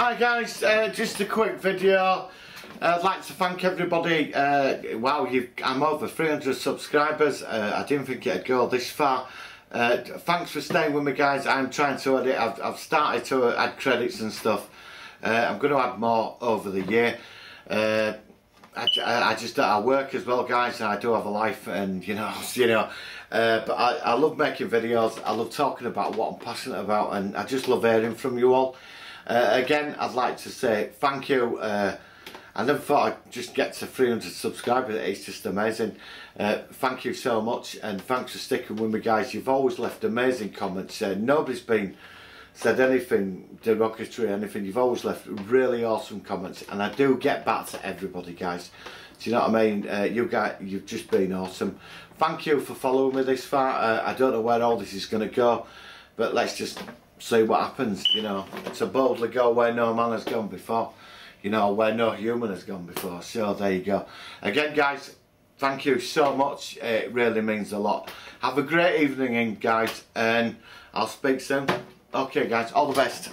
Hi guys, uh, just a quick video. Uh, I'd like to thank everybody. Uh, wow, I'm over 300 subscribers. Uh, I didn't think it'd go this far. Uh, thanks for staying with me guys. I'm trying to edit. I've, I've started to add credits and stuff. I'm going to add more over the year. I, I, just I work as well guys I do have a life and you know you know uh, but I, I love making videos I love talking about what I'm passionate about and I just love hearing from you all uh, again, I'd like to say thank you. Uh, I never thought I'd just get to 300 subscribers. It's just amazing. Uh, thank you so much, and thanks for sticking with me, guys. You've always left amazing comments. Nobody's been said anything derogatory, anything. You've always left really awesome comments, and I do get back to everybody, guys. Do you know what I mean? Uh, you guys, you've just been awesome. Thank you for following me this far. Uh, I don't know where all this is going to go, but let's just see what happens, you know. To boldly go where no man has gone before, you know, where no human has gone before. So there you go. Again, guys, thank you so much. It really means a lot. Have a great evening, guys, and I'll speak soon. Okay, guys, all the best.